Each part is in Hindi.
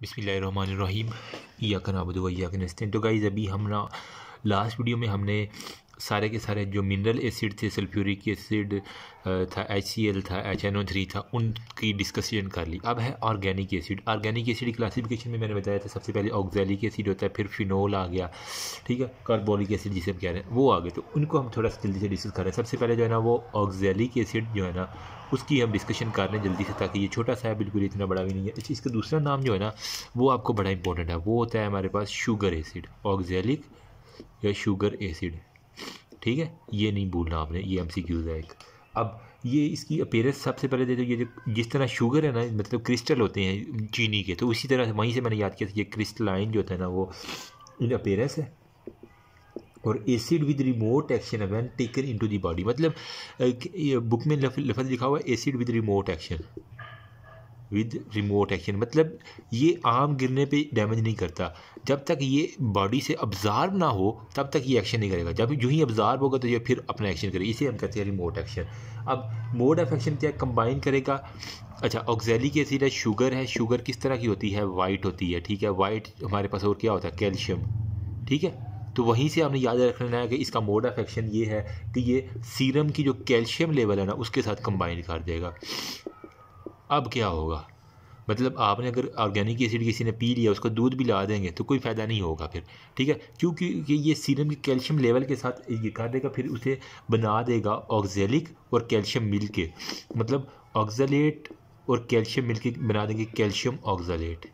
बिसमीम या का नाबद वैया के तो गाइज़ अभी हम ना लास्ट वीडियो में हमने सारे के सारे जो मिनरल एसिड थे सल्फ्यूरिक एसिड था एच सी एल था एच एन ओ थ्री था, उनकी डिस्कशन कर ली। अब है organic acid organic acid classification में मैंने बताया था, सबसे पहले ऑक्जेलिक एसिड होता है, फिर फिनोल आ गया, ठीक है? कार्बोलिक एसिड जिसे हम कह रहे हैं, वो आ गए। तो उनको हम थोड़ा जल्दी से डिस्कस कर रहे हैं। सबसे पहले जो है ना, वो ऑक्जेलिक एसिड जो है ना, उसकी हम डिस्कशन कर रहे हैं जल्दी से, ताकि ये छोटा सा है, बिल्कुल इतना बड़ा भी नहीं है। इसका दूसरा नाम जो है ना, वो आपको बड़ा इंपॉर्टेंट है, वो होता है हमारे पास शुगर एसिड ऑक्जेलिक या शुगर एसिड ठीक है? ये नहीं भूलना आपने, ये एम है एक। अब ये इसकी अपेयरेंस सबसे पहले दे दो ये जो, जिस तरह शुगर है ना मतलब क्रिस्टल होते हैं चीनी के तो उसी तरह वहीं से मैंने याद किया था, ये क्रिस्टलाइन जो होता है ना, वो इन अपेयरेंस है। और acid with remote action when taken into the body मतलब बुक में लफज लिखा हुआ है acid with remote action with remote action मतलब ये आम गिरने पे डैमेज नहीं करता। जब तक ये बॉडी से अब्जार्व ना हो, तब तक ये एक्शन नहीं करेगा। जब जो ही अब्जार्व होगा तो ये फिर अपना एक्शन करेगा। इसे हम कहते हैं रिमोट एक्शन अब मोड ऑफ़ एक्शन क्या कंबाइन करेगा? अच्छा ऑक्जेलिक एसिड है शुगर है। शुगर किस तरह की होती है? वाइट होती है, ठीक है? वाइट हमारे पास और क्या होता है? कैल्शियम ठीक है? तो वहीं से आपने याद रखना है कि इसका मोड ऑफ़ एक्शन ये है कि ये सीरम की जो कैल्शियम लेवल है ना, उसके साथ कंबाइन कर देगा। अब क्या होगा? मतलब आपने अगर ऑर्गेनिक एसिड किसी ने पी लिया, उसको दूध भी ला देंगे तो कोई फ़ायदा नहीं होगा फिर, ठीक है? क्योंकि ये सीरम की कैल्शियम लेवल के साथ ये कर देगा, फिर उसे बना देगा ऑक्जेलिक और कैल्शियम मिल के। मतलब ऑक्जलेट और कैल्शियम मिल के बना देंगे calcium oxalate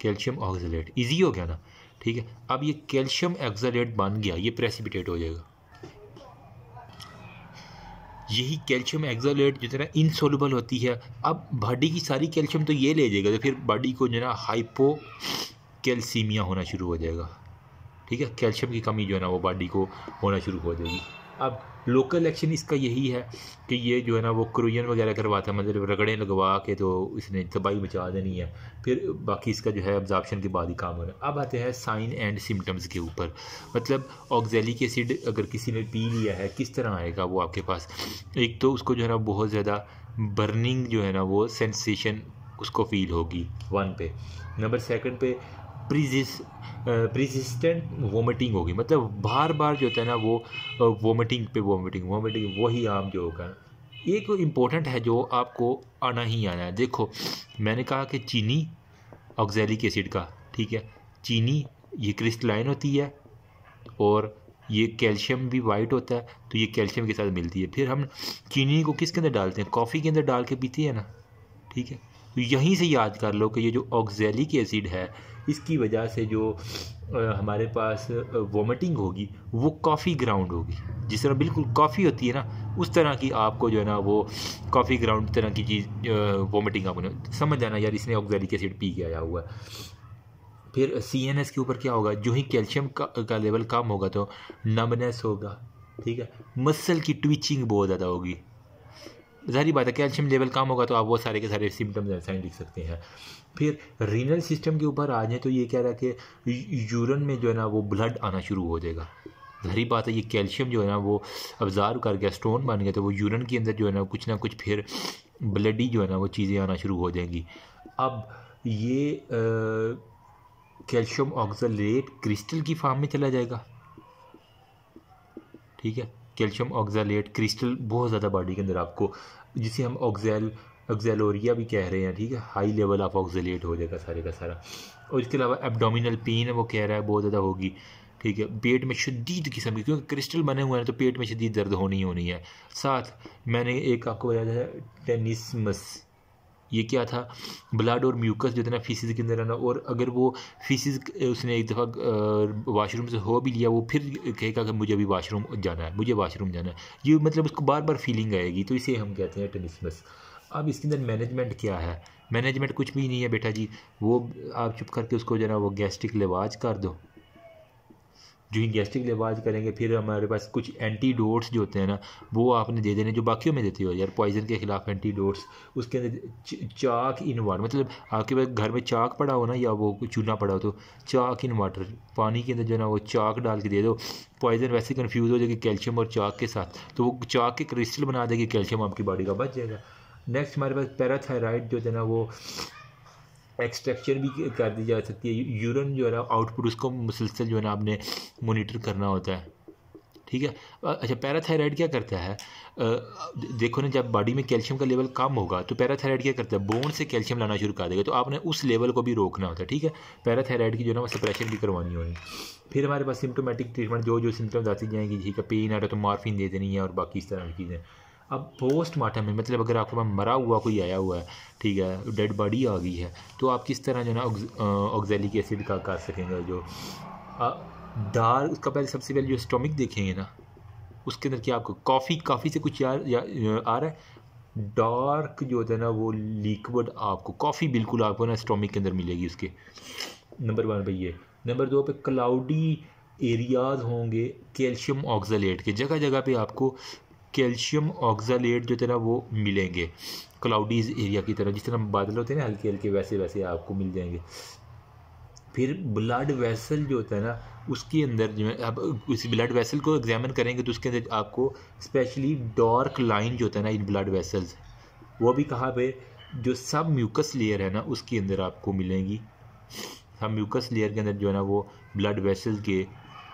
calcium oxalate easy हो गया ना? ठीक है? अब ये कैल्शियम ऑक्जलेट बन गया, ये प्रेसिपिटेट हो जाएगा। यही कैल्शियम एक्जोलेट जो है ना इनसोलबल होती है। अब बॉडी की सारी कैल्शियम तो ये ले जाएगा तो फिर बॉडी को जो है ना हाइपो कैल्सीमिया होना शुरू हो जाएगा। ठीक है? कैल्शियम की कमी जो है ना वो बॉडी को होना शुरू हो जाएगी। अब लोकल एक्शन इसका यही है कि ये जो है ना, वो क्रोयन वगैरह करवाता है मतलब रगड़े लगवा के तो इसने तबाही मचा देनी है। फिर बाकी इसका जो है ऑब्जार्प्शन के बाद ही काम हो रहा है। अब आते हैं साइन एंड सिम्टम्स के ऊपर। मतलब ऑक्जेलिक एसिड अगर किसी ने पी लिया है, किस तरह आएगा वो आपके पास? एक तो उसको जो है ना, बहुत ज़्यादा बर्निंग जो है ना, वो सेंसेशन उसको फील होगी वन पे। नंबर सेकंड पे प्रीजिस प्रिसिस्टेंट वोमिटिंग होगी। मतलब बार बार जो होता है ना वो वोमिटिंग पे वोमिटिंग वोमिटिंग, वही आम जो होगा। एक इम्पोर्टेंट है जो आपको आना ही आना है। देखो, मैंने कहा कि चीनी ऑक्जेलिक एसिड का, ठीक है? चीनी, ये क्रिस्टलाइन होती है और ये कैल्शियम भी वाइट होता है तो ये कैल्शियम के साथ मिलती है। फिर हम चीनी को किसके अंदर डालते हैं? कॉफ़ी के अंदर डाल के पीते हैं ना? ठीक है? तो यहीं से याद कर लो कि ये जो ऑक्जेलिक एसिड है इसकी वजह से जो हमारे पास वोमिटिंग होगी वो कॉफ़ी ग्राउंड होगी। जिस तरह बिल्कुल कॉफ़ी होती है ना उस तरह की आपको जो है ना वो कॉफ़ी ग्राउंड तरह की चीज़ वोमिटिंग आपको समझ जाना यार इसने ऑक्जेलिक एसिड पी के आया हुआ है। फिर सी एन एस के ऊपर क्या होगा? जो ही कैल्शियम का, का लेवल कम होगा तो नमनेस होगा ठीक है? मसल की ट्विचिंग बहुत ज़्यादा होगी। जारी बात है कैल्शियम लेवल कम होगा तो आप वो सारे के सारे सिम्टम्स साइन लिख सकते हैं। फिर रीनल सिस्टम के ऊपर आ जाए तो ये कह रहा है कि यूरन में जो है ना वो ब्लड आना शुरू हो जाएगा। जहरी बात है, ये कैल्शियम जो है ना वो अब्जार्व कर गया स्टोन बन गया तो वो यूरन के अंदर जो है ना कुछ ना कुछ फिर ब्लडी जो है ना वो चीज़ें आना शुरू हो जाएँगी। अब ये कैल्शियम ऑक्सलेट क्रिस्टल की फार्म में चला जाएगा। ठीक है? कैल्शियम ऑक्जैलेट क्रिस्टल बहुत ज़्यादा बॉडी के अंदर आपको, जिसे हम ऑक्जैल ऑक्जेलोरिया भी कह रहे हैं, ठीक है? हाई लेवल ऑफ़ ऑक्जेलेट हो जाएगा सारे का सारा। और इसके अलावा एबडोमिनल पेन है, वो कह रहा है, बहुत ज़्यादा होगी, ठीक है? पेट में शदीद किस्म की, क्योंकि क्रिस्टल बने हुए हैं तो पेट में शदीद दर्द होनी ही होनी है। साथ, मैंने एक आपको बताया था, टेनिसमस। ये क्या था? ब्लड और म्यूकस जो था ना फीसिस के अंदर रहना और अगर वो फीसिस उसने एक दफ़ा वाशरूम से हो भी लिया, वो फिर कहेगा कि मुझे अभी वाशरूम जाना है, मुझे वाशरूम जाना है। ये मतलब उसको बार बार फीलिंग आएगी तो इसे हम कहते हैं टेनिसमस अब इसके अंदर मैनेजमेंट क्या है? मैनेजमेंट कुछ भी नहीं है बेटा जी, वो आप चुप करके उसको जो है ना वो गैस्ट्रिक लिवाज कर दो। जो गैस्ट्रिक लिवाज करेंगे फिर हमारे पास कुछ एंटीडोट्स जो होते हैं ना वो आपने दे देने जो बाकियों में देते हो यार पॉइजन के खिलाफ एंटीडोट्स उसके अंदर चाक इन वाटर मतलब आपके पास घर में चाक पड़ा हो ना या वो चूना पड़ा हो तो चाक इन वाटर पानी के अंदर जो है ना वो चाक डाल के दे दो पॉइजन वैसे कन्फ्यूज़ हो जाएगी कैल्शियम और चाक के साथ तो वो चाक के क्रिस्टल बना देगी कैल्शियम आपकी बॉडी का, बच जाएगा। नेक्स्ट हमारे पास पैराथायराइड जो है ना, वो एक्सट्रैक्शन भी कर दी जा सकती है। यूरन जो है ना आउटपुट उसको मुसलसल जो है ना आपने मोनीटर करना होता है। ठीक है? अच्छा पैराथायराइड क्या करता है? देखो ना, जब बॉडी में कैल्शियम का लेवल कम होगा तो पैराथायराइड क्या करता है? बोन से कैल्शियम लाना शुरू कर देगा तो आपने उस लेवल को भी रोकना होता है। ठीक है? पैराथायराइड की जो ना, वो सप्रेशन भी करवानी होगी फिर हमारे पास सिम्टोमेटिक ट्रीटमेंट जो जो सिम्टम्स आती जाएँगी, ठीक है? पेन आ रहा तो मार्फिन दे देनी है और बाकी इस तरह की चीज़ें। अब पोस्टमार्टम में मतलब अगर आपके पास मरा हुआ कोई आया हुआ है ठीक है डेड बॉडी आ गई है तो आप किस तरह जो ना ऑक्जेलिक एसिड का कर सकेंगे जो डार्क उसका पहले सबसे पहले जो स्टोमिक देखेंगे ना उसके अंदर क्या आपको कॉफ़ी काफ़ी से कुछ यार या, आ रहा है? डार्क जो होता है ना वो लिक्विड आपको कॉफ़ी बिल्कुल आपको ना स्टोमिक के अंदर मिलेगी उसके। नंबर वन भाई ये। नंबर दो पे क्लाउडी एरियाज़ होंगे कैल्शियम ऑक्जालेट के जगह जगह पे आपको कैल्शियम ऑक्जालेट जो ना वो मिलेंगे। क्लाउडीज एरिया की तरह, जिस तरह बादल होते हैं ना, हल्के हल्के, वैसे वैसे आपको मिल जाएँगे। फिर ब्लड वेसल जो होता है ना, उसके अंदर जो है आप उस ब्लड वेसल को एग्जामिन करेंगे तो उसके अंदर आपको स्पेशली डार्क लाइन जो होता है ना, इन ब्लड वेसल्स वो भी कहाँ पे, जो सब म्यूकस लेयर है ना, उसके अंदर आपको मिलेंगी। सब म्यूकस लेयर के अंदर जो है ना, वो ब्लड वेसल के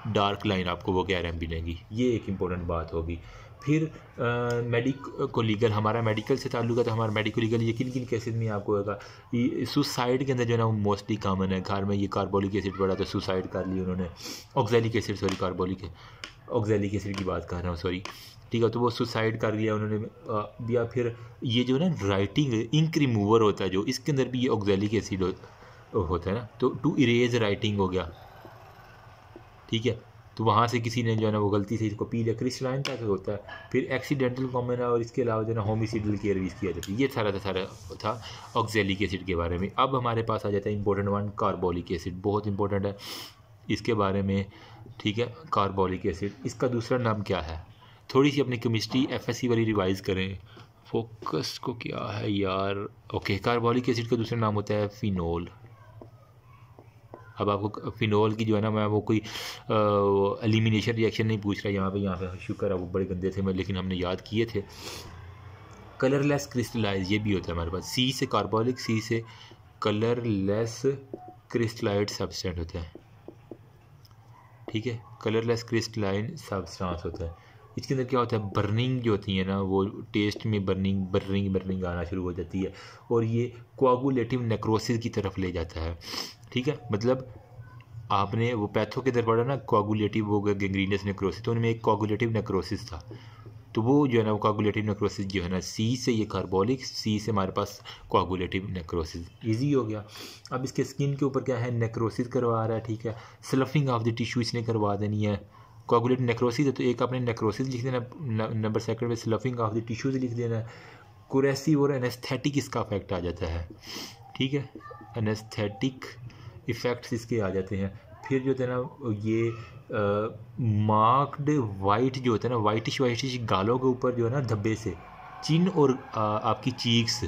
डार्क लाइन आपको वो कह रहे हैं मिलेंगी। ये एक इम्पोर्टेंट बात होगी। फिर मेडिको लीगल हमारा मेडिकल से ताल्लुक है तो हमारा मेडिको लीगल ये किन किन केसेस में आपको होगा सुसाइड के अंदर जो है ना, वो मोस्टली कॉमन है। घर में ये कार्बोलिक एसिड पड़ा तो सुसाइड कर ली उन्होंने। Oxalic acid sorry carbolic oxalic acid की बात कर रहा हूँ सॉरी ठीक है तो वो सुसाइड कर लिया उन्होंने या फिर ये जो ना राइटिंग इंक रिमूवर होता है जो, इसके अंदर भी ये ऑक्जेलिक एसिड होता है ना। तो टू इरेज राइटिंग हो गया। ठीक है तो वहाँ से किसी ने जो है ना वो गलती से इसको पी लिया क्रिस्टलाइन तक होता है? फिर एक्सीडेंटल कॉमन और इसके अलावा जो है ना होमिसिडल केयर भी किया जाता है। ये सारा था सारा था ऑक्जेलिक एसिड के बारे में। अब हमारे पास आ जाता है इंपॉर्टेंट वन कार्बोलिक एसिड बहुत इंपॉर्टेंट है। इसके बारे में, ठीक है कार्बोलिक एसिड इसका दूसरा नाम क्या है? थोड़ी सी अपनी केमिस्ट्री एफ़ वाली रिवाइज़ करें। फोकस को क्या है यार? ओके कार्बोलिक एसिड का दूसरा नाम होता है फिनोल अब आपको फिनोल की जो है ना, मैं वो कोई एलिमिनेशन रिएक्शन नहीं पूछ रहा यहाँ पे यहाँ पे शुक्र है वो बड़े गंदे थे मैं लेकिन हमने याद किए थे। कलरलेस क्रिस्टलाइज ये भी होता है हमारे पास। सी से कार्बोलिक सी से कलरलेस क्रिस्टलाइड सब्सटेंट होता है। ठीक है? कलरलेस क्रिस्टलाइन सब्सटेंस होता है। इसके अंदर क्या होता है? बर्निंग जो होती है ना, वो टेस्ट में बर्निंग बर्निंग बर्निंग आना शुरू हो जाती है। और ये कोआगुलेटिव नेक्रोसिस की तरफ़ ले जाता है। ठीक है? मतलब आपने वो पैथो के पढ़ा ना कोगुलेटिव हो गया गेंग्रीनियस नेक्रोसिस तो उनमें एक कोगुलेटिव नेक्रोसिस था। तो वो जो है ना, वो कोगुलेटिव नेक्रोसिस जो है ना सी से ये कार्बोलिक सी से हमारे पास कोगुलेटिव नेक्रोसिस इजी हो गया। अब इसके स्किन के ऊपर क्या है? नेक्रोसिस करवा रहा है, ठीक है? स्लफिंग ऑफ़ द टिश्यू इसने करवा देनी है। कोगुलेटिव नेक्रोसिस है तो एक आपने नेक्रोसिस लिख देना नंबर सेकंड में स्लफिंग ऑफ़ द टिश्यूज लिख देना कुरेसिव और एनेस्थेटिक इसका अफेक्ट आ जाता है। ठीक है? एनेस्थेटिक इफ़ेक्ट्स इसके आ जाते हैं। फिर जो है ना ये मार्क्ड वाइट जो होता है ना वाइटिश वाइटिश गालों के ऊपर जो है ना धब्बे से चिन और आ, आपकी चीक्स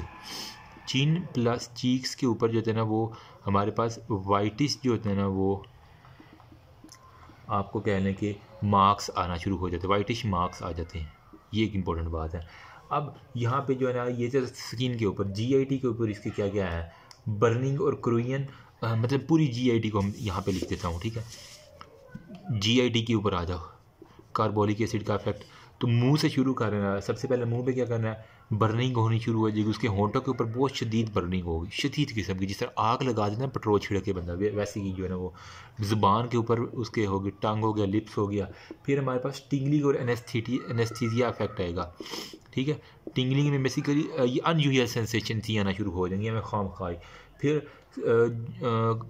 चिन प्लस चीक्स के ऊपर जो होता है ना वो हमारे पास वाइटिश जो होता है ना वो आपको कह लें कि मार्क्स आना शुरू हो जाते हैं वाइटिश मार्क्स आ जाते हैं। ये एक इम्पोर्टेंट बात है। अब यहाँ पे जो है ना ये स्किन के ऊपर जीआईटी के ऊपर इसके क्या क्या है? बर्निंग और क्रोइन मतलब पूरी जीआईटी को हम यहाँ पे लिख देता हूँ, ठीक है? जीआईटी के ऊपर आ जाओ। कार्बोलिक एसिड का इफ़ेक्ट तो मुँह से शुरू करना है। सबसे पहले मुँह पे क्या करना है? बर्निंग होनी शुरू हो जाएगी, उसके होंठों के ऊपर बहुत शदीद बर्निंग होगी, शदीद किस्म की जिस तरह आग लगा देना पेट्रोल छिड़के बंदा वैसे ही जो है ना वो ज़ुबान के ऊपर उसके होगी टंग हो गया, लिप्स हो गया, फिर हमारे पास टिंगलिंग और एनेस्थीटी एनेस्थीजिया इफ़ेक्ट आएगा, ठीक है? टिंगलिंग में बेसिकली ये अनयूजल सेंसेशन थी, आना शुरू हो जाएँगी, हमें खाम खाई। फिर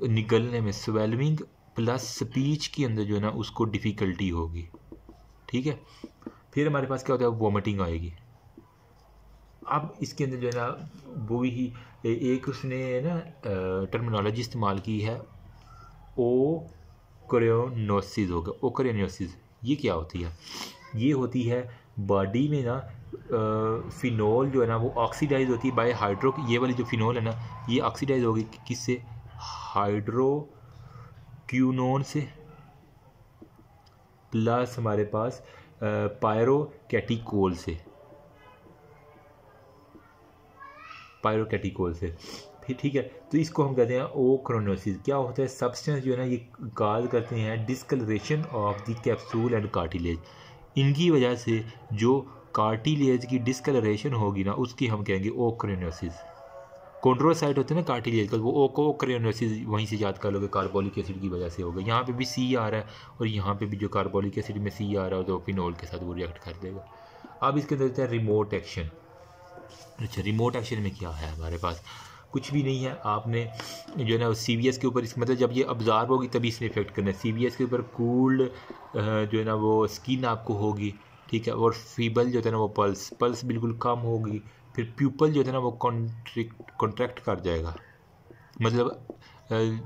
निकलने में स्वेलविंग प्लस स्पीच के अंदर जो है ना, उसको डिफ़िकल्टी होगी, ठीक है? फिर हमारे पास क्या होता है वॉमिटिंग आएगी। अब इसके अंदर जो है ना, वो ही, एक उसने ना टर्मिनोलॉजी इस्तेमाल की है ओ क्रियोनोसिस होगा ओक्रियोनोसिस ये क्या होती है? ये होती है बॉडी में ना फिनोल जो है ना, वो ऑक्सीडाइज होती है बाय हाइड्रो ये वाली जो फिनोल है ना, ये ऑक्सीडाइज होगी किससे? हाइड्रो क्यूनोन से। प्लस हमारे पास पायरो कैटिकोल से। पायरो कैटिकोल से फिर ठीक है तो इसको हम कहते हैं ओ क्रोनोसिस क्या होता है? सब्सटेंस जो है ना, ये काज करते हैं discoloration of the capsule and cartilage इनकी वजह से जो कार्टिलेज की डिस्कलरेशन होगी ना, उसकी हम कहेंगे ओ क्रोनोसिस कॉन्ट्रोसाइट होते हैं ना कार्टिलेज का, वो ओ को क्रोनोसिस वहीं से याद कर लोगे कार्बोलिक एसिड की वजह से होगा। यहाँ पे भी सी आ रहा है और यहाँ पे भी जो कार्बोलिक एसिड में सी आ रहा है तो फिनोल के साथ वो रिएक्ट कर देगा। अब इसके अंदर है रिमोट एक्शन अच्छा रिमोट एक्शन में क्या है हमारे पास? कुछ भी नहीं है। आपने जो है ना सी वी एस के ऊपर इस मतलब जब ये ऑब्ज़ार्व होगी तभी इसमें इफ़ेक्ट करना है। सी वी एस के ऊपर कूल्ड जो है ना, वो स्किन आपको होगी, ठीक है? और फीबल जो है ना, वो पल्स पल्स बिल्कुल कम होगी। फिर प्यूपल जो है ना, वो कॉन्ट्रिक्ट कॉन्ट्रैक्ट कर जाएगा। मतलब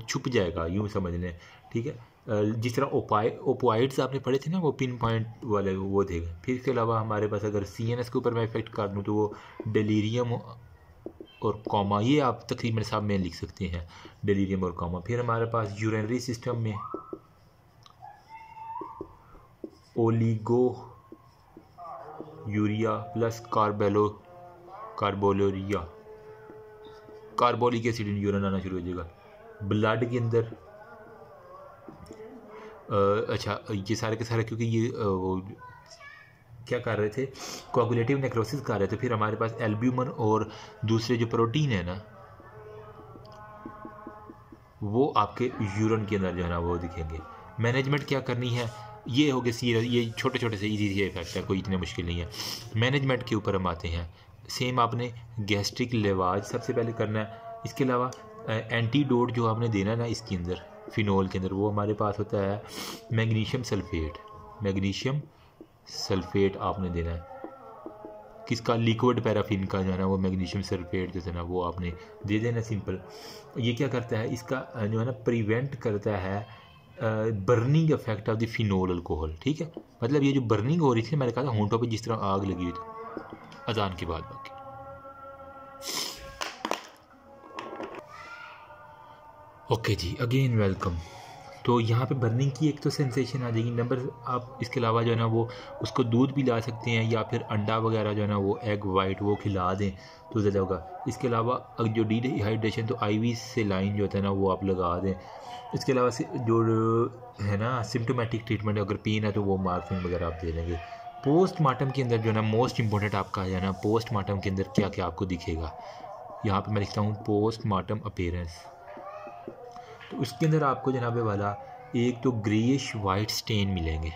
छुप जाएगा, यूँ समझ लें, ठीक है? जिस तरह ओपाइ ओपोइड्स आपने पढ़े थे ना, वो पिन पॉइंट वाले, वो थे। फिर इसके अलावा हमारे पास अगर सी एन एस के ऊपर मैं इफ़ेक्ट कर दूँ तो वो डेलीरियम और कॉमा, ये आप तकरीबन साहब में लिख सकते हैं, डेलीरियम और कॉमा। फिर हमारे पास यूरिनरी सिस्टम में ओलीगो, यूरिया प्लस कार्बेलो, कार्बोलोरिया। कार्बोलिक एसिड यूरिन आना शुरू हो जाएगा। ब्लड के अंदर अच्छा ये सारे के सारे क्योंकि ये वो क्या कर रहे थे? कोगुलेटिव नेक्रोसिस कर रहे थे। फिर हमारे पास एल्ब्यूमन और दूसरे जो प्रोटीन है ना, वो आपके यूरन के अंदर जो है ना, वो दिखेंगे। मैनेजमेंट क्या करनी है? ये हो गए सी ये छोटे छोटे से इजी सी इफ़ेक्ट है, कोई इतने मुश्किल नहीं है। मैनेजमेंट के ऊपर हम आते हैं। सेम आपने गैस्ट्रिक लेवाज सबसे पहले करना है। इसके अलावा एंटीडोट जो आपने देना है ना, इसके अंदर फिनोल के अंदर, वो हमारे पास होता है मैग्नीशियम सल्फेट। मैग्नीशियम सल्फेट आपने देना है। किसका? लिक्विड पैराफिन का जो है ना, वो मैग्नीशियम सल्फेट जो है ना, वो आपने दे देना सिंपल। ये क्या करता है? इसका जो है ना प्रिवेंट करता है burning effect of the phenol alcohol ठीक है? मतलब ये जो बर्निंग हो रही थी, मैंने कहा था, होंठों पर जिस तरह आग लगी हुई थी। अजान के बाद बाकी। ओके जी अगेन वेलकम तो यहाँ पे बर्निंग की एक तो सेंसेशन आ जाएगी. नंबर आप इसके अलावा जो है ना वो उसको दूध भी ला सकते हैं या फिर अंडा वगैरह जो है ना वो एग वाइट वो खिला दें तो ज़्यादा होगा. इसके अलावा अगर जो डिहाइड्रेशन तो आईवी से लाइन जो होता है ना वो आप लगा दें. इसके अलावा जो है ना सिम्टोमेटिक ट्रीटमेंट अगर पेन है तो वो मार्फिन वगैरह आप दे देंगे. पोस्टमार्टम के अंदर जो है ना मोस्ट इंपॉर्टेंट आपका है ना पोस्टमार्टम के अंदर क्या क्या आपको दिखेगा? यहाँ पे मैं लिखता हूँ पोस्टमार्टम अपेयरेंस तो उसके अंदर आपको जनाबे वाला, एक तो ग्रेइश वाइट स्टेन मिलेंगे।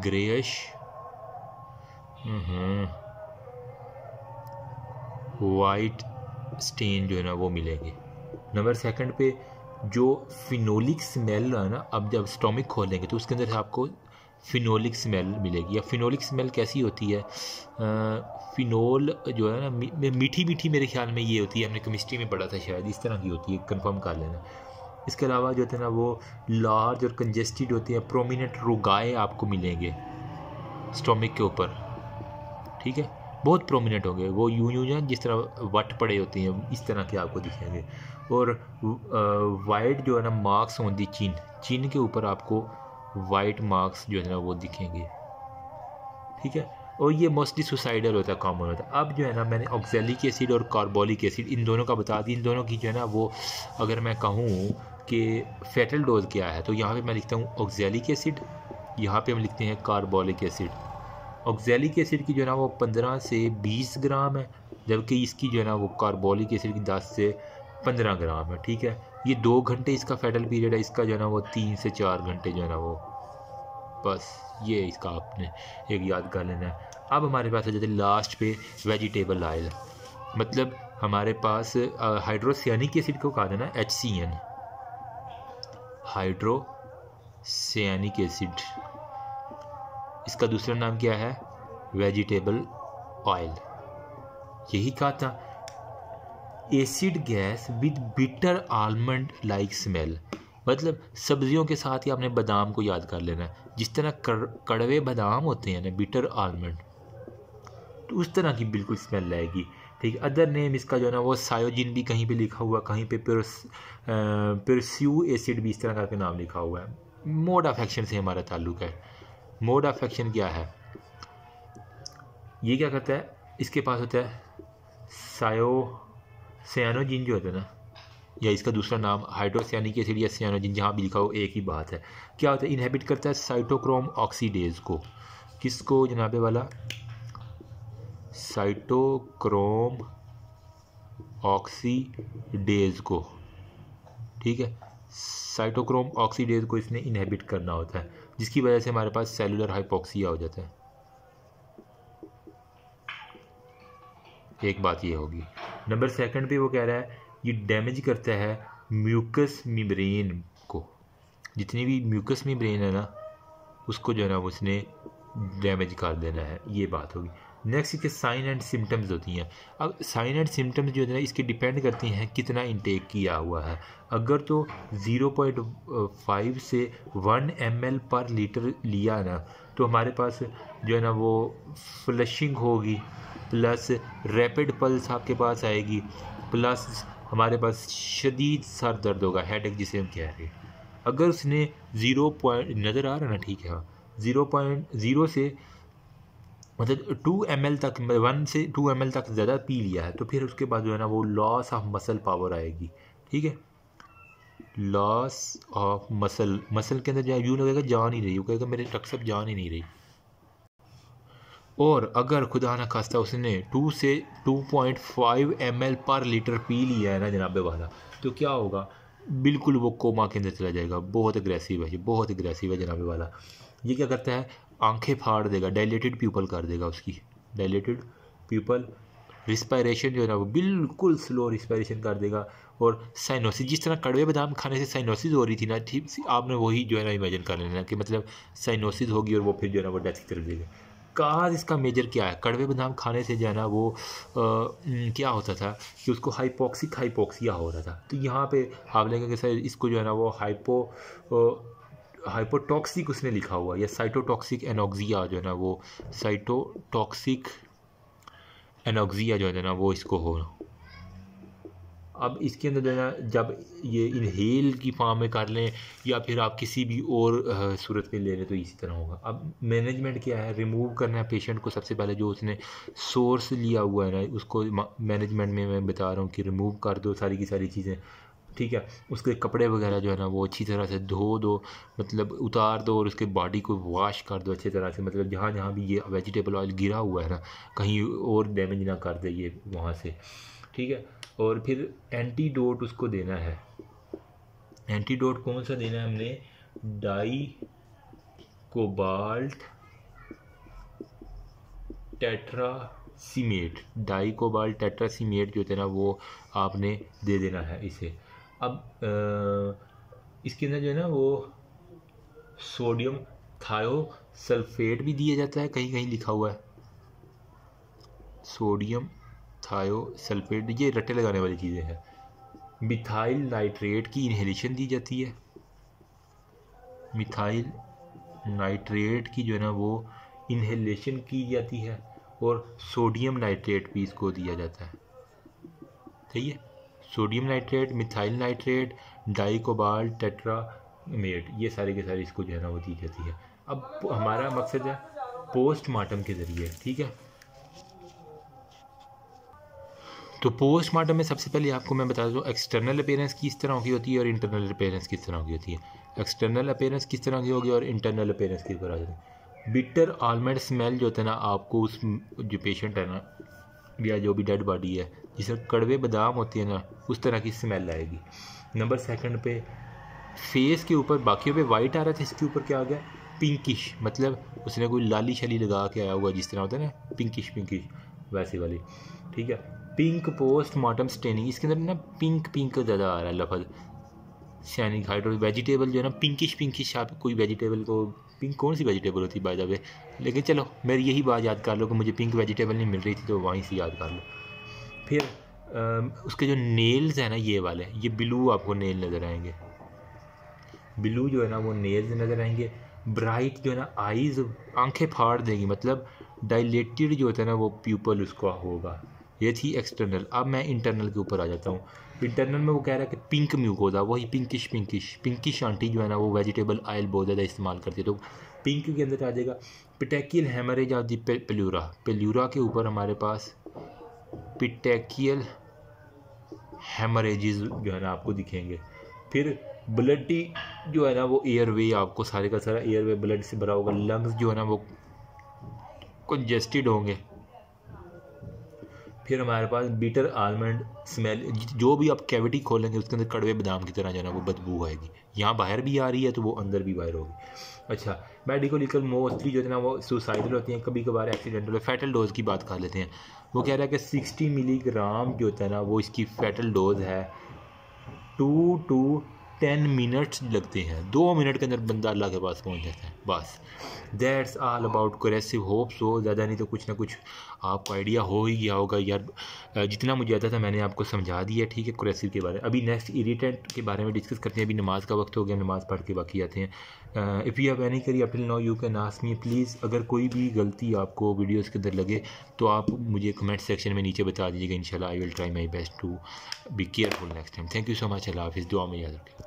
ग्रेइश वाइट स्टेन जो है ना वो मिलेंगे। नंबर सेकंड पे जो फिनोलिक स्मेल है ना, अब जब स्टोमिक खोलेंगे तो उसके अंदर आपको फिनोलिक स्मेल मिलेगी। या फिनोलिक स्मेल कैसी होती है? फिनोल जो है ना मी, मीठी मीठी मेरे ख्याल में ये होती है। हमने केमिस्ट्री में पढ़ा था शायद इस तरह की होती है कंफर्म कर लेना। इसके अलावा जो है ना वो लार्ज और कंजेस्टेड होती है प्रोमिनेंट रोगाए आपको मिलेंगे स्टोमिक के ऊपर। ठीक है? बहुत प्रोमिनेंट होंगे। वो यूँ यूँ जिस तरह वट पड़े होते हैं इस तरह के आपको दिखेंगे। और वाइट जो है ना मार्क्स होंगी चिन। चिन के ऊपर आपको वाइट मार्क्स जो है ना वो दिखेंगे। ठीक है? और ये मोस्टली सुसाइडल होता है कॉमन होता। है अब जो है ना, मैंने ऑक्जेलिक एसिड और कार्बोलिक एसिड इन दोनों का बता दी इन दोनों की जो है ना, वो अगर मैं कहूँ कि फेटल डोज क्या है तो यहाँ पे मैं लिखता हूँ ऑक्जेलिक एसिड यहाँ पे हम लिखते हैं कार्बोलिक एसिड ऑक्जेलिक एसिड की जो है ना, वो पंद्रह से बीस ग्राम है, जबकि इसकी जो है ना, वो कार्बोलिक एसिड की दस से पंद्रह ग्राम है। ठीक है? ये दो घंटे इसका फेटल पीरियड है, इसका जो है ना वो तीन से चार घंटे जो है ना वो। बस, ये इसका आपने एक याद कर लेना है। अब हमारे पास आ जाते लास्ट पे वेजिटेबल ऑयल मतलब हमारे पास हाइड्रोसियानिक एसिड को कहा देना H C N hydrocyanic acid इसका दूसरा नाम क्या है? वेजिटेबल ऑयल यही कहा था। Acid gas with bitter almond like smell मतलब सब्जियों के साथ ही आपने बादाम को याद कर लेना है। जिस तरह कड़वे बादाम होते हैं ना बिटर आलमंड तो उस तरह की बिल्कुल स्मेल आएगी। ठीक अदर नेम इसका जो है ना, वो सायोजिन भी कहीं पे लिखा हुआ कहीं पे परस्यू एसिड भी इस तरह का नाम लिखा हुआ है। मोड ऑफ़ एक्शन से हमारा ताल्लुक है। मोड ऑफ़ एक्शन क्या है? ये क्या करता है? इसके पास होता है सायो सयानोजिन जो होता है ना, या इसका दूसरा नाम हाइड्रोसियानिक एसिड या सियानोजिन, जहाँ भी लिखा हो एक ही बात है। क्या होता है? इनहेबिट करता है साइटोक्रोम ऑक्सीडेज को। किसको जनाबे वाला? साइटोक्रोम ऑक्सीडेज को। ठीक है? साइटोक्रोम ऑक्सीडेज को इसने इनहेबिट करना होता है, जिसकी वजह से हमारे पास सेलुलर हाइपोक्सिया हो जाता है। एक बात ये होगी। नंबर सेकंड पे वो कह रहा है, ये डैमेज करता है म्यूकस मिब्रेन को। जितनी भी म्यूकस मिब्रेन है ना, उसको जो है ना, उसने डैमेज कर देना है। ये बात होगी। नेक्स्ट इसके साइन एंड सिम्टम्स होती हैं। अब साइन एंड सिम्टम्स जो है ना, इसके डिपेंड करती हैं कितना इंटेक किया हुआ है। अगर तो ज़ीरो पॉइंट फाइव से वन एम एल पर लीटर लिया ना तो हमारे पास जो है ना वो फ्लशिंग होगी प्लस रैपिड पल्स आपके पास आएगी प्लस हमारे पास शदीद सर दर्द होगा हेड एक जिसे हम कह रहे हैं। अगर उसने ज़ीरो पॉइंट नज़र आ रहा ना, ठीक है ज़ीरो पॉइंट ज़ीरो से मतलब टू एम एल तक वन से टू एम एल तक ज़्यादा पी लिया है तो फिर उसके बाद जो है ना वो लॉस ऑफ़ मसल पावर आएगी, ठीक है? लॉस ऑफ़ मसल मसल के अंदर यूँ लगेगा जा नहीं रही। वो कहेगा, मेरे टक सब जा ही नहीं रही। और अगर खुदा न खास्ता उसने टू से two point five m l पर लीटर पी लिया है ना, जनाबे वाला तो क्या होगा? बिल्कुल वो कोमा के अंदर चला जाएगा। बहुत अग्रेसिव है ये बहुत अग्रेसिव है जनाबे वाला। ये क्या करता है? आँखें फाड़ देगा डायलेटेड पीपल कर देगा उसकी। डायलेटेड पीपल रिस्पायरेशन जो है ना वो बिल्कुल स्लो रिस्पायरेशन कर देगा। और साइनोसिस जिस तरह कड़वे बादाम खाने से साइनोसिस हो रही थी ना ठीक आपने वही जो है ना इमेजिन कर लेना कि मतलब साइनोसिस होगी और वो फिर जो है ना वो डेथ की तरफ़ देगा। काज इसका मेजर क्या है? कड़वे बादाम खाने से जो है ना वो आ, क्या होता था कि उसको हाइपोक्सिक हाइपोक्सिया हो रहा था। तो यहाँ पे आप लेंगे कि सर इसको जो है ना वो हाइपो हाइपोटॉक्सिक उसने लिखा हुआ या साइटोटॉक्सिक एनोक्सिया जो है ना वो साइटोटॉक्सिक एनोक्सिया जो है ना वो इसको हो अब इसके अंदर जो है ना जब ये इनहेल की फॉर्म में कर लें, या फिर आप किसी भी और सूरत में ले लें तो इसी तरह होगा। अब मैनेजमेंट क्या है? रिमूव करना है पेशेंट को सबसे पहले जो उसने सोर्स लिया हुआ है ना, उसको मैनेजमेंट में मैं बता रहा हूँ कि रिमूव कर दो सारी की सारी चीज़ें। ठीक है, उसके कपड़े वगैरह जो है ना, वो अच्छी तरह से धो दो मतलब उतार दो और उसके बॉडी को वॉश कर दो अच्छी तरह से। मतलब जहाँ जहाँ भी ये वेजिटेबल ऑयल गिरा हुआ है ना, कहीं और डैमेज ना कर दे ये वहाँ से। ठीक है, और फिर एंटीडोट उसको देना है। एंटीडोट कौन सा देना है हमने? डाई कोबाल्ट टेट्रा सीमेट डाई कोबाल्ट टेट्रा सीमेट जो थे ना, वो आपने दे देना है इसे। अब इसके अंदर जो है ना वो सोडियम थायो सल्फेट भी दिया जाता है, कहीं कहीं लिखा हुआ है। सोडियम थायो सल्फेट, ये रट्टे लगाने वाली चीज़ें हैं। मिथाइल नाइट्रेट की इन्हेलेशन दी जाती है। मिथाइल नाइट्रेट की जो है ना वो इन्हेलेशन की जाती है और सोडियम नाइट्रेट भी इसको दिया जाता है। सही है? Sodium nitrate, methyl nitrate, dicobalt टेट्रामेट ये सारे के सारे इसको जो है ना वो दी जाती है। अब हमारा मकसद है पोस्टमार्टम के ज़रिए, ठीक है? तो पोस्टमार्टम में सबसे पहले आपको मैं बता दूँ, एक्सटर्नल अपेयरेंस किस तरह की होती है और इंटरनल अपेयरेंस किस तरह की होती है। एक्सटर्नल अपेयरेंस किस तरह की होगी और इंटरनल अपेयरेंस किस तरह की बिटर आलमंड स्मेल जो होता है ना, आपको उस जो पेशेंट है ना या जो भी डेड बॉडी है जिसमें कड़वे बादाम होती है ना, उस तरह की स्मेल आएगी। नंबर सेकंड पे फेस के ऊपर, बाकियों पे वाइट आ रहा था, इसके ऊपर क्या आ गया? पिंकिश मतलब उसने कोई लाली शली लगा के आया हुआ, जिस तरह होता है ना पिंकिश पिंकिश वैसी वाली। ठीक है? पिंक पोस्ट मॉर्टम स्टेनिंग इसके अंदर ना पिंक पिंक ज़्यादा आ रहा है लफज सैनिक हाइड्रो वेजिटेबल जो है ना पिंकिश पिंकिश आप कोई वेजिटेबल को पिंक कौन सी वेजिटेबल होती बाय द वे लेकिन चलो मेरी यही बात याद कर लो कि मुझे पिंक वेजिटेबल नहीं मिल रही थी तो वहीं से याद कर लो। फिर आ, उसके जो नेल्स हैं ना ये वाले ये ब्लू आपको नेल नज़र आएँगे। ब्लू जो है ना वो नेल्स नज़र आएँगे। ब्राइट जो है ना आईज आँखें फाड़ देंगी मतलब डायलेटेड जो होता है ना वो प्यूपल उसका होगा। ये थी एक्सटर्नल अब मैं इंटरनल के ऊपर आ जाता हूँ। इंटरनल में वो कह रहा है कि पिंक म्यूकोजा वही पिंकिश पिंकिश पिंकिश आंटी जो है ना, वो वेजिटेबल ऑयल बहुत ज़्यादा इस्तेमाल करती है। तो पिंक के अंदर आ जाएगा पिटेकियल हेमरेज ऑफ़ दी पेल्यूरा पेल्यूरा के ऊपर हमारे पास पिटेकियल हेमरेजेस जो है ना आपको दिखेंगे। फिर ब्लडी जो है ना, वो एयरवे आपको सारे का सारा एयरवे ब्लड से भरा होगा। लंग्स जो है ना, वो कंजेस्टेड होंगे। फिर हमारे पास बीटर आलमंड स्मेल जो भी आप कैविटी खोलेंगे, उसके अंदर कड़वे बादाम की तरह जो है वो बदबू आएगी। यहाँ बाहर भी आ रही है तो वो अंदर भी बाहर होगी। अच्छा मेडिकल मोस्टली जो है ना, वो सुसाइडल होती हैं कभी कभार एक्सीडेंटल फैटल डोज की बात कर लेते हैं। वो कह रहा है कि सिक्सटी मिलीग्राम जो होता है ना, वो इसकी फैटल डोज है। टू टू टेन मिनट्स लगते हैं। दो मिनट के अंदर बंदा अल्लाह के पास पहुँच जाता है। बस। दैट्स ऑल अबाउट क्रेसिव होप सो ज़्यादा नहीं तो कुछ ना कुछ आपको आइडिया हो ही गया होगा यार। जितना मुझे आता था मैंने आपको समझा दिया, ठीक है क्रेसिव के बारे में। अभी नेक्स्ट इरीटेंट के बारे में डिस्कस करते हैं। अभी नमाज़ का वक्त हो गया, नमाज़ पढ़ के बाकी आते हैं। If you have any query up no you can ask me please अगर कोई भी गलती आपको वीडियोज़ के अंदर लगे तो आप मुझे कमेंट सेक्शन में नीचे बता दीजिएगा। In I will try my best to be careful next time thank you so much अल्लाह हाफिज़। दुआ में याद रखें